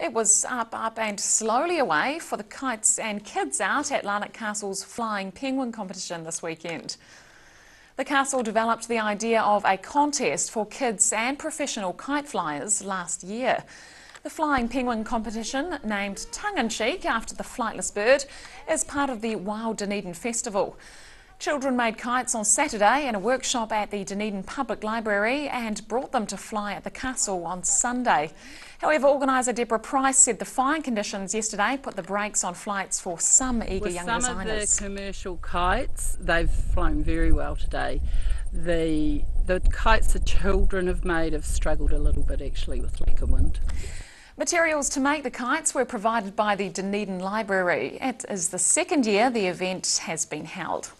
It was up, up and slowly away for the kites and kids out at Larnach Castle's Flying Penguin competition this weekend. The castle developed the idea of a contest for kids and professional kite flyers last year. The Flying Penguin competition, named tongue-in-cheek after the flightless bird, is part of the Wild Dunedin Festival. Children made kites on Saturday in a workshop at the Dunedin Public Library and brought them to fly at the castle on Sunday. However, organiser Deborah Price said the flying conditions yesterday put the brakes on flights for some eager With young some designers. of the commercial kites, they've flown very well today. The the kites the children have made have struggled a little bit actually with lack of wind. Materials to make the kites were provided by the Dunedin Library. It is the second year the event has been held.